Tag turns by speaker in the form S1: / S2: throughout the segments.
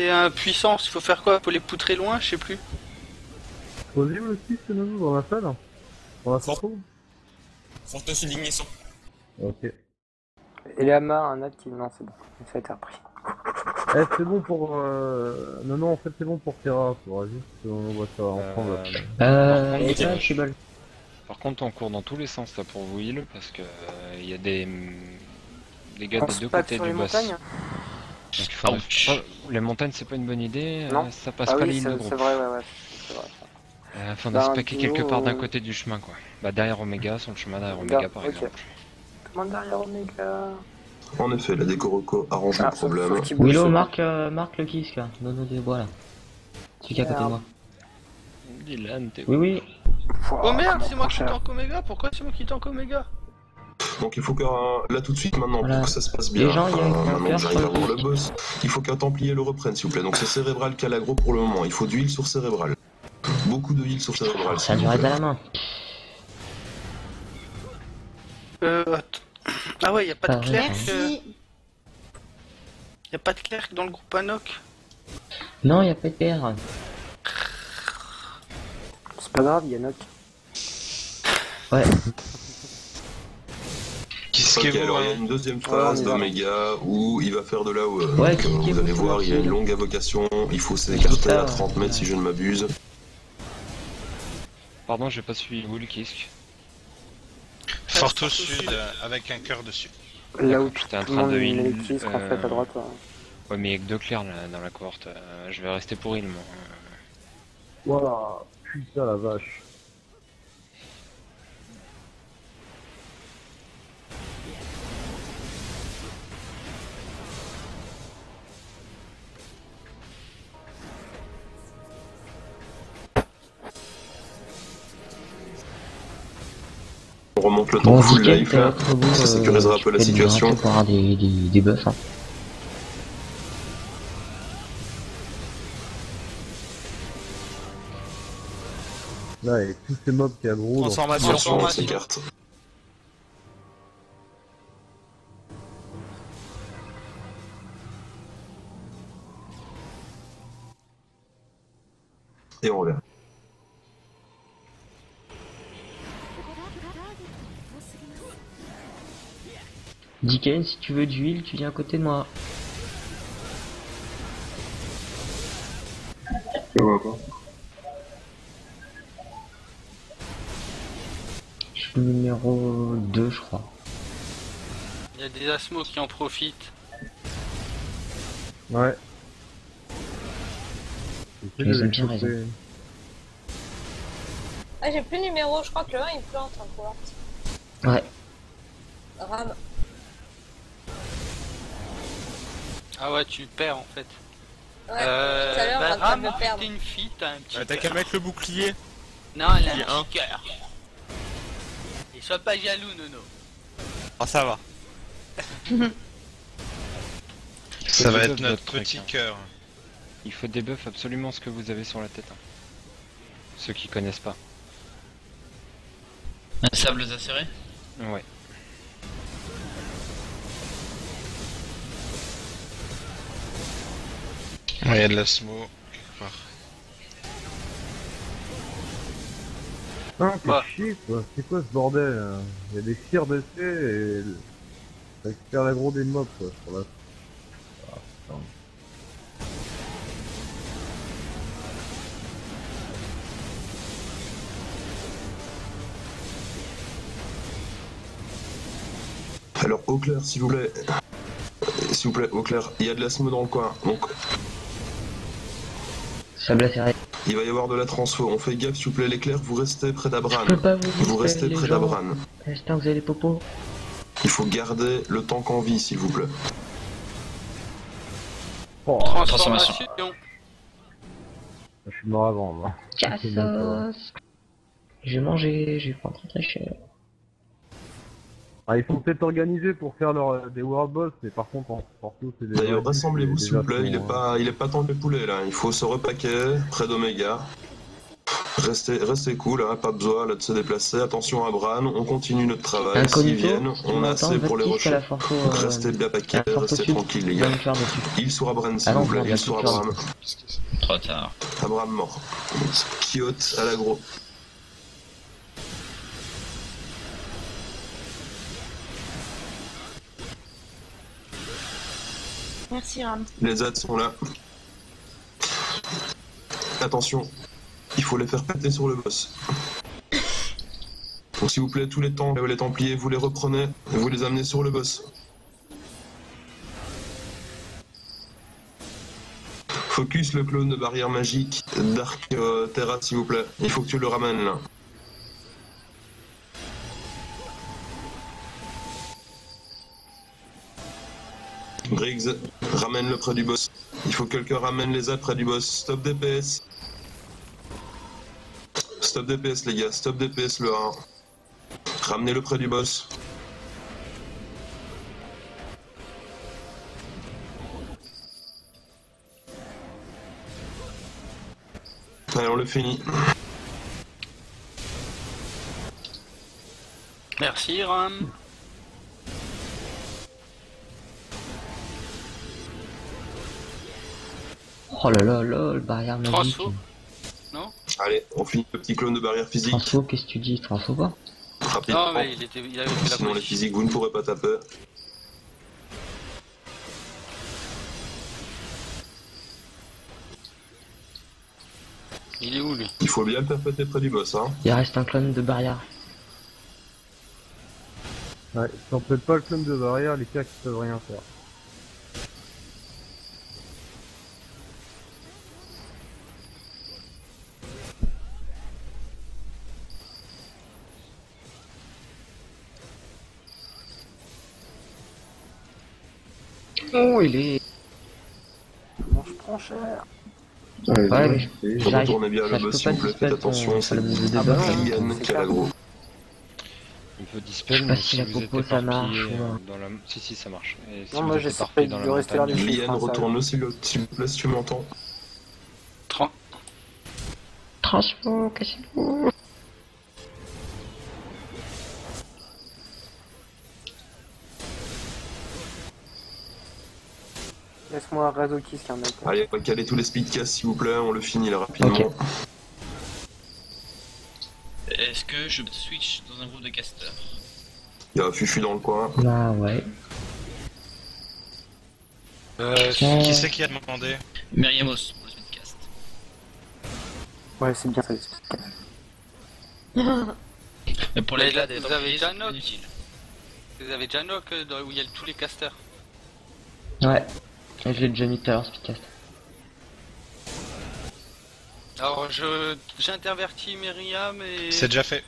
S1: C'est un puissance, il faut faire quoi? Faut les poutrer loin, je sais plus.
S2: Possible aussi, ce nouveau dans la salle Dans la photo
S3: Forte souligner son.
S2: Ok.
S4: Et les hamas, un autre qui. Non, c'est bon. Ça a été repris.
S2: Eh, c'est bon pour. Euh... Non, non, en fait, c'est bon pour Terra. Faudra juste qu'on voit ça ensemble.
S5: Euh,
S6: Euh, gars, je suis bol.
S5: Par contre, on court dans tous les sens là pour vous heal parce que euh, il y a des des gars
S4: On
S5: des deux côtés du boss.
S4: montagnes
S5: Donc, il faudrait
S6: Ouch.
S5: pas- Les montagnes, c'est pas une bonne idée. euh,
S4: Non.
S5: ça passe
S4: Ah
S5: pas les
S4: oui,
S5: lignes de
S4: c'est
S5: groupe.
S4: c'est vrai, ouais, ouais. C'est vrai.
S5: Euh, faut
S4: Bah, un
S5: quelque part d'un
S4: euh,
S5: côté du chemin quoi. Bah derrière Omega, sur le chemin derrière
S4: Omega,
S5: par exemple.
S4: Comment derrière Omega?
S7: En effet, la déco reco arrange le
S4: Ah, faut-
S7: problème.
S6: Willow, marque, euh, marque le kiss là. Nono des bois là. Celui qui est à côté de moi.
S5: Dylan, t'es
S6: Oui, oui.
S1: Oh merde, c'est moi qui tank Omega Pourquoi c'est moi qui tank Omega?
S7: Donc il faut qu'un... Là tout de suite maintenant,
S6: Voilà.
S7: pour que ça se passe bien,
S6: Les gens, il y a
S7: maintenant que j'arrive à voir le boss, il faut qu'un Templier le reprenne s'il vous plaît. Donc c'est Cérébral qui a l'aggro pour le moment, il faut du heal sur Cérébral. Beaucoup de heal sur Cérébral
S6: Ça durait
S7: plaît.
S6: à la main.
S1: Euh, attends. Ah ouais, y a pas de clerc. euh,
S8: Merci.
S1: Y a pas de clerc dans le groupe Anok.
S6: Non, y a pas de PR.
S4: C'est pas grave, Yannock.
S6: Ouais.
S7: Alors il y a une deuxième
S4: Ouais,
S7: phase d'Omega où il va faire de la haut.
S6: Ouais,
S7: Donc, euh,
S6: cliquez
S7: vous allez voir, il y a une longue invocation, il faut s'écarter à 30 mètres si je ne m'abuse.
S5: Pardon, j'ai pas suivi Will Kisk.
S3: Fort
S1: Fort
S3: au sud, euh, avec un cœur dessus.
S4: Là où
S5: J'étais en
S4: tout le
S5: train de heal,
S4: kisses, en fait,
S5: euh,
S4: à droite. ouais.
S5: Ouais, mais il y a que deux clairs là, dans la cohorte. euh, je vais rester pour heal moi.
S2: Voilà. Putain, la vache.
S7: On remonte le temps
S6: Bon,
S7: full life
S6: euh,
S7: là.
S6: vous,
S7: Ça
S6: euh,
S7: sécurisera un
S6: je
S7: peu la situation.
S6: pour avoir des, des, des buffs. Hein.
S2: Là, et tous ces mobs qui aggro.
S3: Transformation.
S1: Transformation.
S7: s'écarte. Et on revient.
S6: Dicken, si tu veux du heal, tu viens à côté de moi. Je suis le numéro 2, je crois.
S1: Y a des asmos qui en profitent.
S2: Ouais.
S6: Bien raison.
S8: Ah, j'ai plus le numéro, je crois que le 1 il plante en cohorte.
S6: Ouais.
S8: Ram.
S1: Ah ouais, tu perds en fait.
S8: Ouais,
S1: euh,
S8: tout à l'heure,
S1: bah,
S8: on va
S1: Ram,
S8: me
S1: une fille, t'as un petit
S3: Ouais, T'as qu'à mettre le bouclier.
S1: Non, elle a
S3: Il y a
S1: un
S3: un.
S1: petit cœur. Et sois pas jaloux, Nono.
S3: Ah, ça va. Ça va être notre petit
S5: hein.
S3: cœur.
S5: Il faut des buffs absolument ce que vous avez sur la tête. hein. Ceux qui connaissent pas.
S9: Un sable acéré
S5: Ouais.
S3: Il y a de l'asmo. quelque part.
S2: Putain, c'est
S1: Bah.
S2: chier quoi. C'est quoi ce bordel Il y a des tirs d'essai et. Ça récupère l'aggro des mobs quoi. Sur la... Ah, putain.
S7: Alors au clair, s'il vous plaît. Euh, S'il vous plaît, au clair, il y a de l'asthme dans le coin. Donc
S6: Sable
S7: il va y avoir de la transfo. On fait gaffe, s'il vous plaît, l'éclair, vous restez près d'Abran.
S6: Je peux pas vous
S7: Vous restez près d'Abran.
S6: Instant, vous avez les popos.
S7: Il faut garder le tank en vie, s'il vous plaît.
S2: Oh,
S1: Transformation.
S2: je suis mort avant moi.
S6: Cassos. J'ai mangé, j'ai pas très très cher.
S2: Ah, ils sont peut-être organisés pour faire leur, euh, des World Boss, mais par contre, en Porto, c'est des.
S7: D'ailleurs, rassemblez-vous, s'il vous plaît. Il est pas, il est pas temps de poulet là. Il faut se repaquer près d'Omega. Restez, restez cool, hein, pas besoin là, de se déplacer. Attention à Bran, on continue notre travail. S'ils viennent, on a assez pour les rochers.
S6: Forto, euh,
S7: Restez bien paquets, restez
S6: Sud,
S7: tranquilles les gars. Il sur Abram s'il vous plaît,
S6: il y a
S7: il sur
S6: plus de
S7: Abram.
S9: Trop tard.
S7: Abraham mort. Kyote à l'agro.
S8: Merci Ram.
S7: Les aides sont là. Attention, il faut les faire péter sur le boss. Donc s'il vous plaît, tous les temps, les Templiers, vous les reprenez et vous les amenez sur le boss. Focus le clone de barrière magique, Dark euh, Terra s'il vous plaît. Il faut que tu le ramènes là. Briggs, ramène-le près du boss. Il faut que quelqu'un ramène les aides près du boss. Stop DPS. Stop DPS les gars, stop DPS le 1. Ramenez-le près du boss. Allez, on le finit.
S1: Merci Ram.
S6: Oh là là là, le barrière magique.
S1: Transfo.
S7: Allez, on finit le petit clone de barrière physique.
S6: Transfo, qu'est-ce que tu dis Transfo pas
S7: Rapidement.
S1: Non mais il, était, il avait fait la
S7: Sinon les physiques, vous ne pourrez pas taper.
S1: Il est où lui
S7: Il faut bien le faire péter près du boss, hein.
S6: Il reste un clone de barrière.
S2: Ouais, si on pète pas le clone de barrière, les cas ils peuvent rien faire.
S6: Oh, il est.
S4: Bon, je prends cher.
S6: Ouais, mais
S7: bien vous plaît, faites attention, c'est
S6: là.
S7: Yann
S4: c'est
S7: qui a l'agro.
S5: On peut
S6: Je
S5: dispel, mais
S6: si
S5: si
S6: la
S5: vous êtes
S6: popo, ça marche,
S5: euh,
S6: ou-
S5: dans la... Si, si, ça marche. Et si
S4: Non, moi, j'essaie de rester hein, ça-
S7: retourne-le s'il vous plaît si tu m'entends.
S1: 30.
S6: Transfo, cassez-vous.
S4: Laisse-moi Razoki, c'est un mec.
S7: Allez, on va caler tous les speedcasts s'il vous plaît, on le finit là rapidement.
S9: Est-ce que je switch dans un groupe de casters
S7: Il y a Fufu dans le coin.
S6: Ah ouais.
S3: Euh,
S6: Euh,
S3: qui c'est qui a demandé?
S9: Myriamos pour le speedcast.
S4: Ouais, c'est bien ça, les speedcasts.
S9: Mais pour les
S1: là,
S9: gars,
S1: vous avez
S9: inutile.
S1: Vous avez dans- où il y a tous les casters.
S6: Ouais. Je l'ai déjà mis tout à l'heure, Speedcast.
S1: Alors je j'intervertis Myriam et.
S3: C'est déjà fait.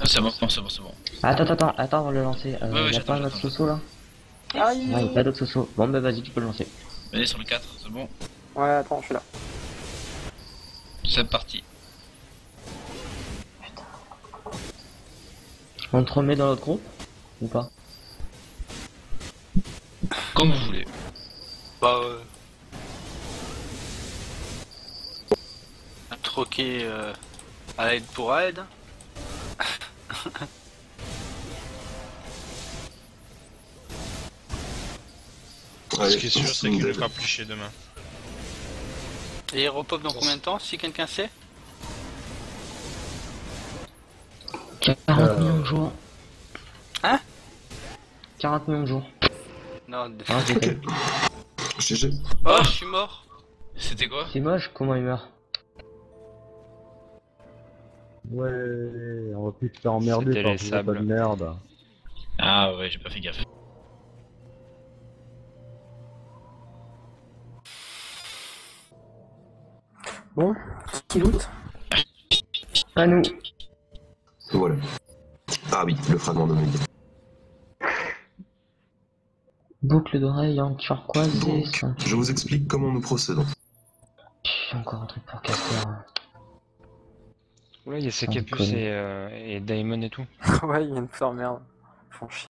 S9: Ah, c'est bon, c'est bon, c'est bon.
S6: Attends, attends, attends, attends avant de le lancer. Euh,
S9: Ouais, ouais,
S6: y a pas un autre
S9: j'attends.
S6: soso là
S4: Aïe
S6: Ouais, y a pas d'autre soso. Bon, bah vas-y, tu peux le lancer.
S9: Allez, sur le 4, c'est bon.
S4: Ouais, attends, je suis là.
S9: C'est parti.
S6: On te remet dans l'autre groupe Ou pas?
S9: Comme vous voulez.
S1: Bah euh... Troquer euh, à aide pour aide.
S3: Ce qui est sûr, c'est qu'il ne fera plus chier demain.
S1: Et il repop dans combien de temps si quelqu'un sait?
S6: 40
S2: Euh.
S6: millions de jours.
S1: Hein?
S6: 40 millions de jours.
S1: Non.
S6: fait.
S7: GG.
S1: Oh je suis mort.
S9: C'était quoi?
S6: C'est moche, comment il meurt?
S2: Ouais, on va plus se faire emmerder par
S5: sables.
S2: de merde.
S9: Ah ouais, j'ai pas fait gaffe.
S4: Bon, qui loot?
S6: Pas nous.
S7: Voilà. Ah oui, le fragment de Meg.
S6: Boucle d'oreille en turquoise et
S7: Donc, je vous explique comment nous procédons.
S6: Encore un truc pour casser.
S5: Oula, il y a
S6: déconner.
S5: et, euh, et Daemon et tout.
S4: Ouais, il y a une fleur merde. Ils font chier.